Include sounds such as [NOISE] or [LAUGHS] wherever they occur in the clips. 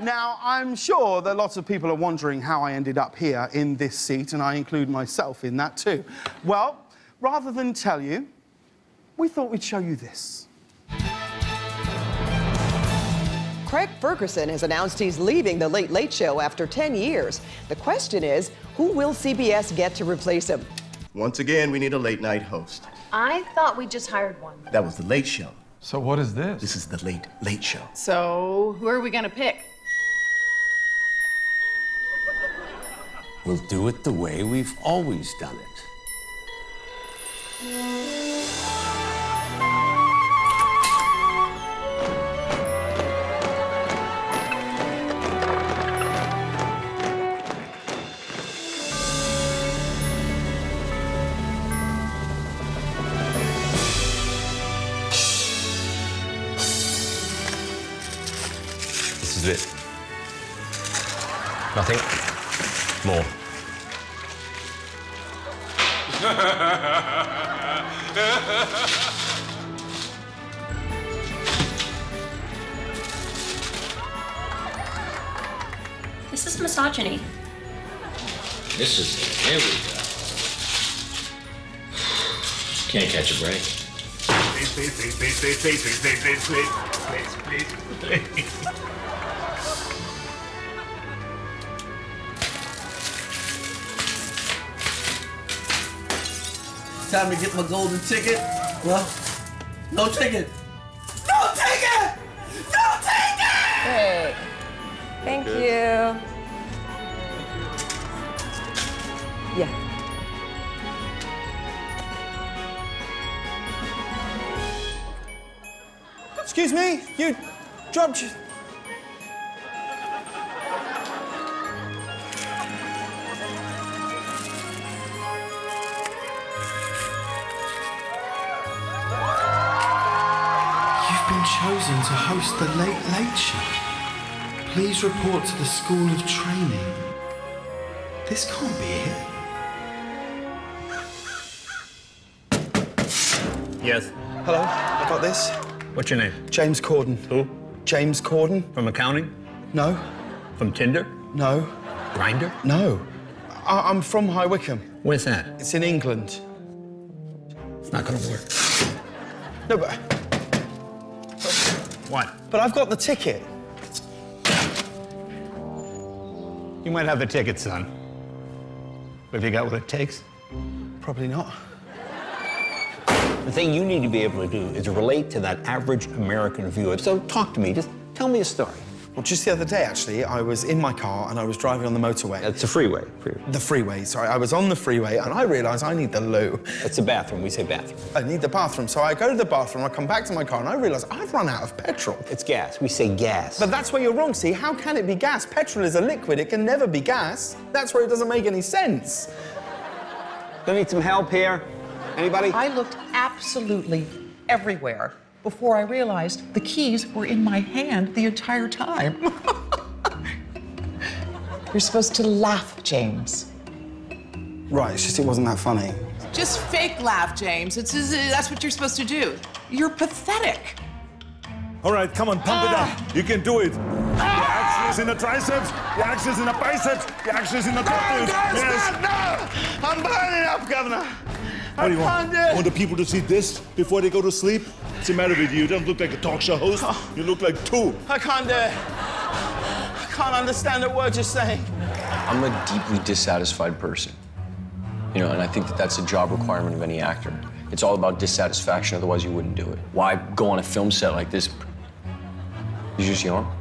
Now, I'm sure that lots of people are wondering how I ended up here in this seat, and I include myself in that too. Well, rather than tell you, we thought we'd show you this. Craig Ferguson has announced he's leaving The Late Late Show after 10 years. The question is, who will CBS get to replace him? Once again, we need a late night host. I thought we just hired one. That was the late show. So what is this? This is the late, late show. So, who are we gonna pick? We'll do it the way we've always done it. This is it. Nothing more. This is misogyny. This is it. Here we go. Can't catch a break. Please, please, please, please, please, please, please, please, please, please, please, please. Time to get my golden ticket. Well, no ticket. No ticket! No ticket! Hey, thank you. Yeah. Excuse me, you dropped chosen to host the Late Late Show. Please report to the School of Training. This can't be it. Yes. Hello, I got this. What's your name? James Corden. Who? James Corden. From accounting? No, From Tinder? no, Grindr? no. I- I'm from High Wycombe. Where's that? It's in England. It's not gonna work. No, but, What? but I've got the ticket. You might have the ticket, son. But have you got what it takes? Probably not. The thing you need to be able to do is relate to that average American viewer. So talk to me. Just tell me a story. Well, just the other day, actually, I was in my car and I was driving on the motorway. It's a freeway. The freeway, sorry. I was on the freeway and I realised I need the loo. It's a bathroom. We say bathroom. I need the bathroom. So I go to the bathroom, I come back to my car and I realise I've run out of petrol. It's gas. We say gas. But that's where you're wrong, see? How can it be gas? Petrol is a liquid, it can never be gas. That's where it doesn't make any sense. Don't need some help here? Anybody? I looked absolutely everywhere before I realized the keys were in my hand the entire time. [LAUGHS] You're supposed to laugh, James. Right, it's just it wasn't that funny. Just fake laugh, James. It's, it's- that's what you're supposed to do. You're pathetic. All right, come on, pump it up. Ah. You can do it. Ah. The action is in the triceps, the action is in the biceps, the action is in the triceps. Yes. no! I'm burning up, Governor. What do you want? do it. Want the people to see this before they go to sleep? What's the matter with you? You don't look like a talk show host. You look like two. I can't do it. I can't understand a word you're saying. I'm a deeply dissatisfied person. You know, and I think that that's a job requirement of any actor. It's all about dissatisfaction, otherwise you wouldn't do it. Why go on a film set like this? You're just yawn?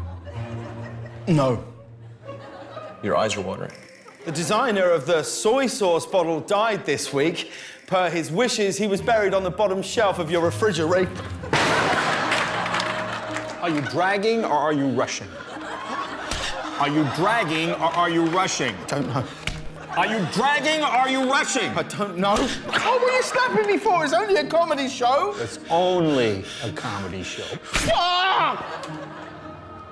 No. Your eyes are watering. The designer of the soy sauce bottle died this week. Per his wishes, he was buried on the bottom shelf of your refrigerator. Are you dragging or are you rushing? Are you dragging or are you rushing? I don't know. Are you dragging or are you rushing? I don't know. Oh, what are you slapping me for? It's only a comedy show. It's only a comedy show. Ah!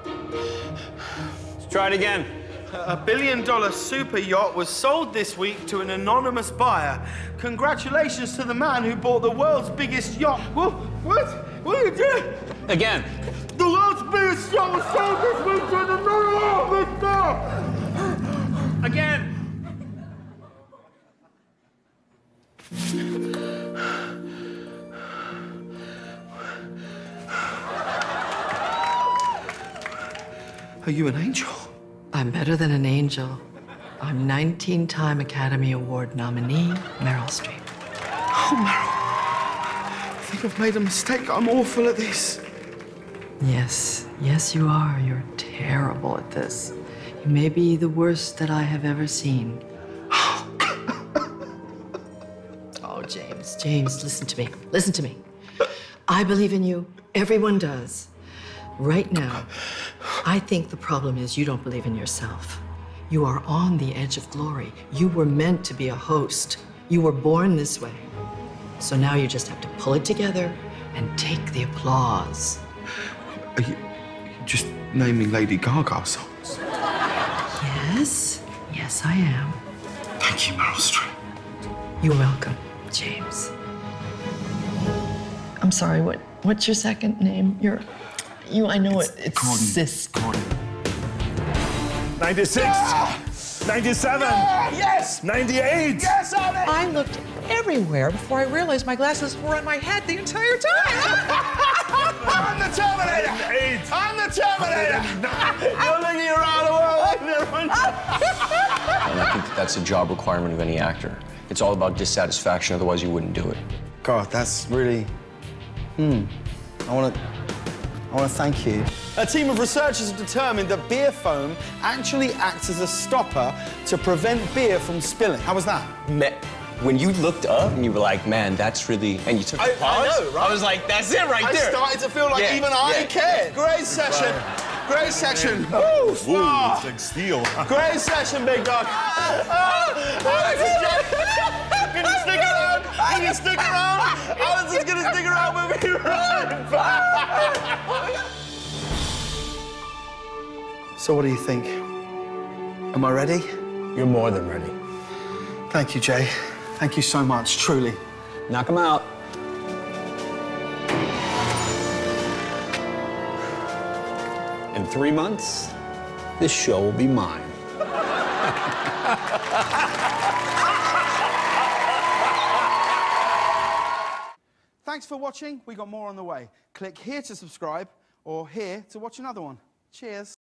Let's try it again. A billion dollar super yacht was sold this week to an anonymous buyer. Congratulations to the man who bought the world's biggest yacht. What? What, what are you doing? Again. The world's biggest yacht was sold this week to an anonymous buyer. Again. Are you an angel? I'm better than an angel. I'm 19 time Academy Award nominee, Meryl Streep. Oh, Meryl. I think I've made a mistake. I'm awful at this. Yes, yes, you are. You're terrible at this. You may be the worst that I have ever seen. [LAUGHS] oh, James, James, listen to me. Listen to me. I believe in you. Everyone does. Right now, I think the problem is you don't believe in yourself. You are on the edge of glory. You were meant to be a host. You were born this way. So now you just have to pull it together and take the applause. Are you just naming Lady Gaga songs? Yes, yes, I am. Thank you, Meryl Streep. You're welcome, James. I'm sorry, what what's your second name? You're you I know it it's Gordon. Sis. Gordon. 96, 97, Yes! 98. Yes, on it! I looked everywhere before I realized my glasses were on my head the entire time. [LAUGHS] I'm the Terminator! Eight. I'm the Terminator! [LAUGHS] You're looking around the world. And I think that that's a job requirement of any actor. It's all about dissatisfaction, otherwise you wouldn't do it. God, that's really. Hmm. I want to. I want to thank you. A team of researchers have determined that beer foam actually acts as a stopper to prevent beer from spilling. How was that? Me- when you looked up and you were like, man, that's really, and you took a I- I pause, I, know, right? I was like, that's it right I there. started to feel like Yeah, even I yeah, cared. Great session. Great session. Woo! Ooh, Ah. it's like steel. Great session, big dog. Alex and Jay, can you stick around? Can you stick around? Alex is gonna stick around with me right So, what do you think? Am I ready? You're more than ready. Thank you, Jay. Thank you so much, truly. Knock him out. In three months, this show will be mine. [LAUGHS] Thanks for watching. We got more on the way. Click here to subscribe or here to watch another one. Cheers.